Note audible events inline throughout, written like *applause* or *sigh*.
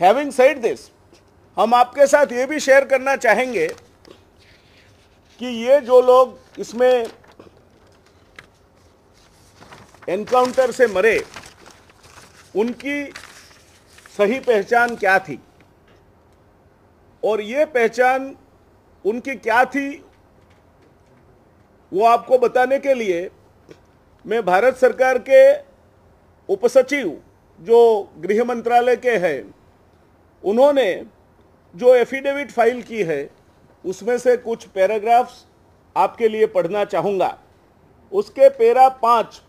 Having said this हम आपके साथ ये भी शेयर करना चाहेंगे कि ये जो लोग इसमें एनकाउंटर से मरे, उनकी सही पहचान क्या थी? और ये पहचान उनकी क्या थी, वो आपको बताने के लिए मैं भारत सरकार के उपसचिव जो गृह मंत्रालय के हैं उन्होंने जो एफिडेविट फ़ाइल की है, उसमें से कुछ पैराग्राफ्स आपके लिए पढ़ना चाहूँगा। उसके पेरा पाँच,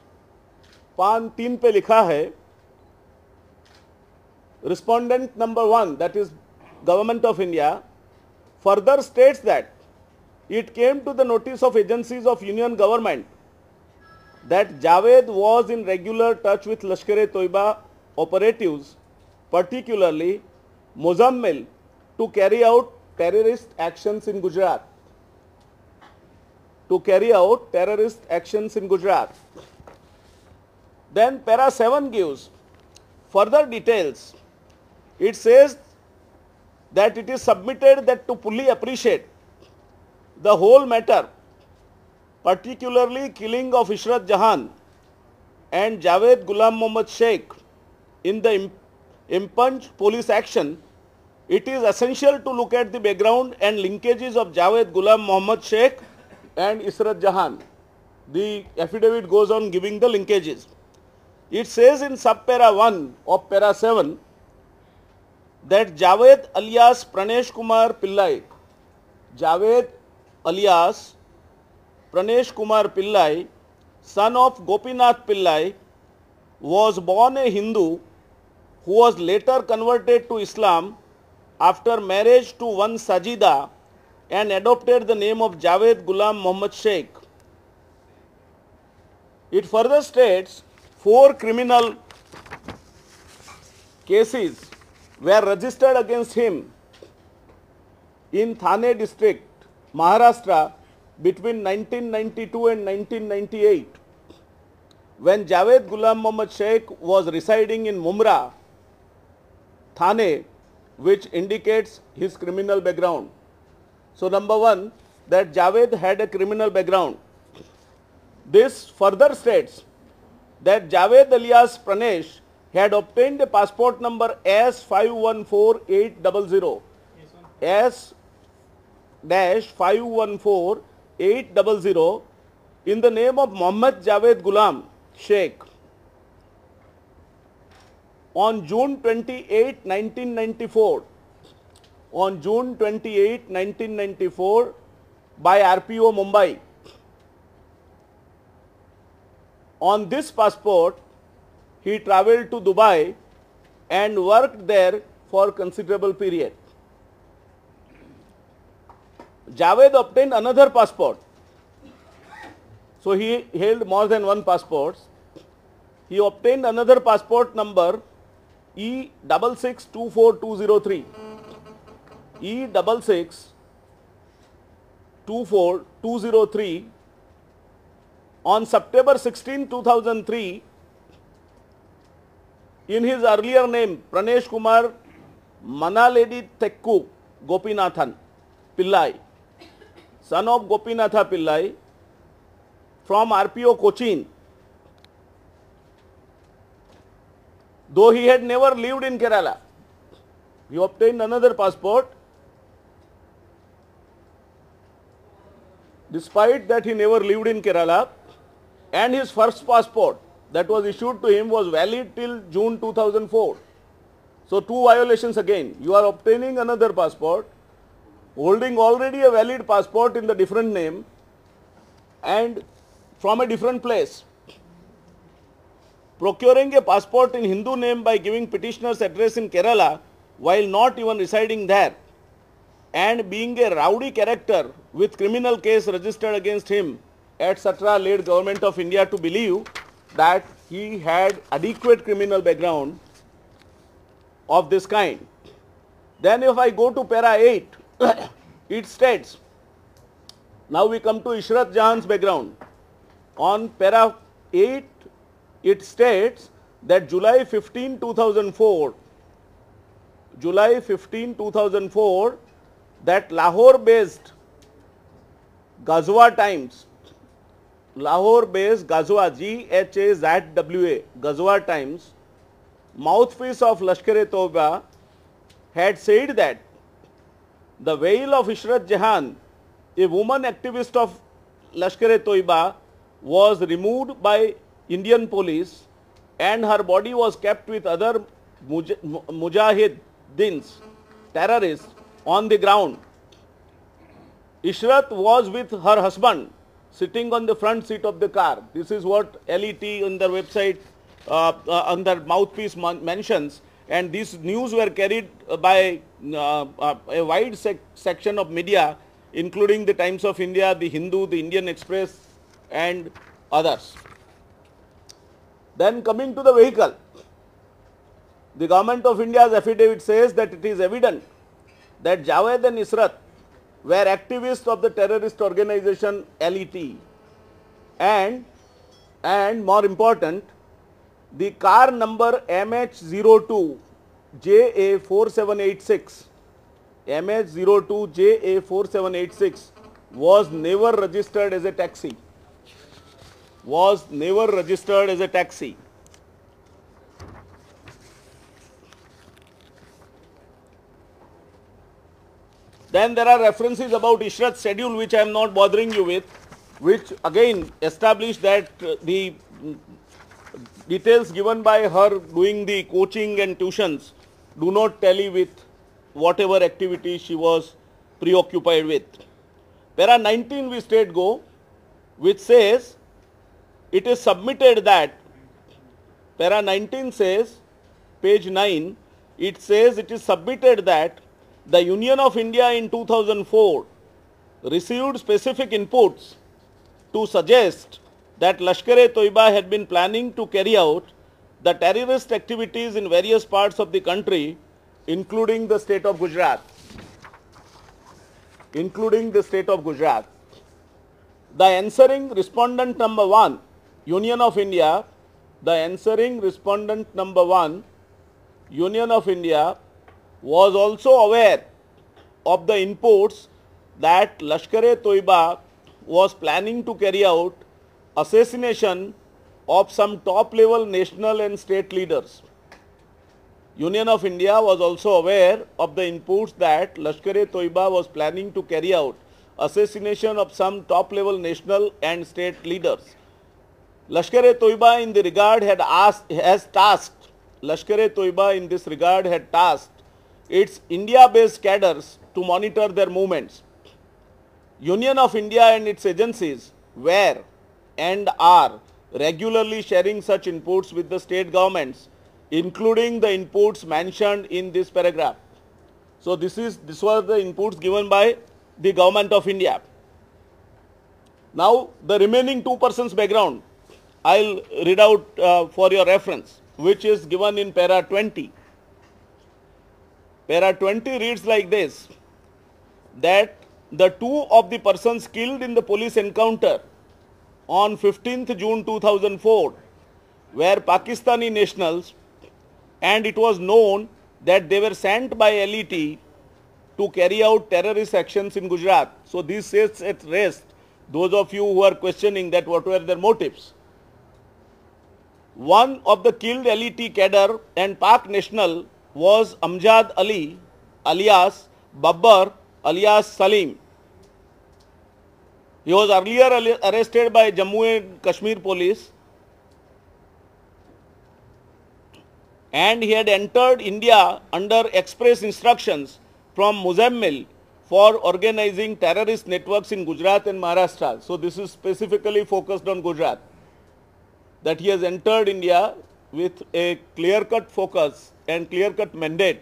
पान तीन पे लिखा है respondent number one that is government of India further states that it came to the notice of agencies of union government that Javed was in regular touch with Lashkar Taiba operative particularly Mozammil, to carry out terrorist actions in Gujarat. To carry out terrorist actions in Gujarat. Then para 7 gives further details it says that it is submitted that to fully appreciate the whole matter, particularly killing of Ishrat Jahan and Javed Ghulam Mohammad Sheikh in the impunged police action, it is essential to look at the background and linkages of Javed Ghulam Mohammad Sheikh and Israt Jahan. The affidavit goes on giving the linkages. It says in subpara 1 of para 7 that Javed alias Pranesh Kumar Pillai, Javed alias Pranesh Kumar Pillai, son of Gopinath Pillai, was born a Hindu who was later converted to Islam after marriage to one Sajida and adopted the name of Javed Ghulam Muhammad Sheikh. It further states four criminal cases were registered against him in Thane district, Maharashtra between 1992 and 1998 when Javed Ghulam Muhammad Sheikh was residing in Mumbra, Thane, which indicates his criminal background. So number one, that Javed had a criminal background. This further states that Javed alias Pranesh had obtained a passport number S514800 S dash 514800 in the name of Mohammed Javed Ghulam Sheikh on June 28, 1994 on June 28, 1994 by RPO Mumbai. On this passport, he traveled to Dubai and worked there for considerable period. Javed obtained another passport. So he held more than one passport. He obtained another passport number E double six two four two zero three. E double six two four two zero three on September 16, 2003 in his earlier name, Pranesh Kumar Manaledi Tekku Gopinathan Pillai, son of Gopinatha Pillai from RPO Cochin. Though he had never lived in Kerala, he obtained another passport. Despite that he never lived in Kerala and his first passport that was issued to him was valid till June 2004. So two violations again. You are obtaining another passport, holding already a valid passport in the different name and from a different place. Procuring a passport in Hindu name by giving petitioner's address in Kerala while not even residing there and being a rowdy character with criminal case registered against him etc. led government of India to believe that he had adequate criminal background of this kind. Then if I go to para 8, *coughs* it states, now we come to Ishrat Jahan's background. On para 8, it states that July 15, 2004, July 15, 2004 that Lahore based Ghazwa Times, Lahore based Ghazwa, G-H-A-Z-W-A, Ghazwa Times, mouthpiece of Lashkar-e-Toiba had said that the veil of Ishrat Jahan, a woman activist of Lashkar-e-Toiba, was removed by Indian police and her body was kept with other mujahidins, terrorists on the ground. Ishrat was with her husband sitting on the front seat of the car. This is what LET on their website uh, uh, on their mouthpiece mentions and these news were carried by uh, uh, a wide sec section of media including the Times of India, the Hindu, the Indian Express and others. Then coming to the vehicle, the government of India's affidavit says that it is evident that Javed and Ishrat were activists of the terrorist organization LET and and more important the car number MH02 JA4786 MH02 JA4786 was never registered as a taxi was never registered as a taxi Then there are references about Ishrat's schedule which I am not bothering you with which again establish that uh, the details given by her doing the coaching and tuitions do not tally with whatever activity she was preoccupied with. Para 19 we straight go which says it is submitted that para 19 says page 9 it says it is submitted that the Union of India in 2004 received specific inputs to suggest that Lashkar-e-Toiba had been planning to carry out the terrorist activities in various parts of the country, including the state of Gujarat. Including the state of Gujarat. The answering respondent number one, Union of India, the answering respondent number one, Union of India, was also aware of the inputs that Lashkar-e-Toiba was planning to carry out assassination of some top level national and state leaders. Union of India was also aware of the inputs that Lashkar-e-Toiba was planning to carry out assassination of some top level national and state leaders. Lashkar-e-Toiba in the regard had asked, has tasked, Lashkar-e-Toiba in this regard had tasked its India-based cadres to monitor their movements. Union of India and its agencies were and are regularly sharing such inputs with the state governments, including the inputs mentioned in this paragraph. So this is this was the inputs given by the government of India. Now the remaining two persons background, I'll read out uh, for your reference, which is given in para 20. Para 20 reads like this, that the two of the persons killed in the police encounter on 15th June 2004 were Pakistani nationals and it was known that they were sent by LET to carry out terrorist actions in Gujarat. So this sets at rest those of you who are questioning that what were their motives. One of the killed LET cadre and Pak national was Amjad Ali alias Babbar alias Salim. He was earlier arrested by Jammu and Kashmir police and he had entered India under express instructions from Muzammil for organizing terrorist networks in Gujarat and Maharashtra. So this is specifically focused on Gujarat. That he has entered India with a clear-cut focus and clear-cut mandate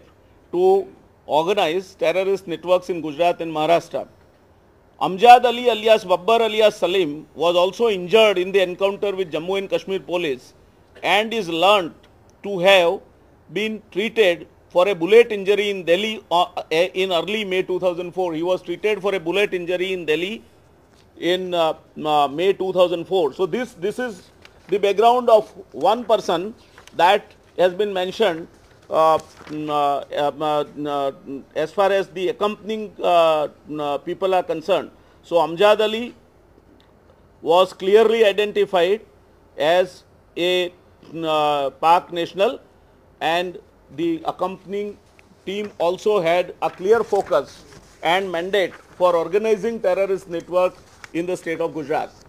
to organize terrorist networks in Gujarat and Maharashtra. Amjad Ali alias Babbar alias Salim was also injured in the encounter with Jammu and Kashmir police and is learnt to have been treated for a bullet injury in Delhi uh, in early May 2004. He was treated for a bullet injury in Delhi in uh, uh, May 2004. So this, this is the background of one person that has been mentioned uh, mm, uh, uh, uh, as far as the accompanying uh, mm, people are concerned. So Amjad Ali was clearly identified as a mm, Pak national and the accompanying team also had a clear focus and mandate for organizing terrorist network in the state of Gujarat.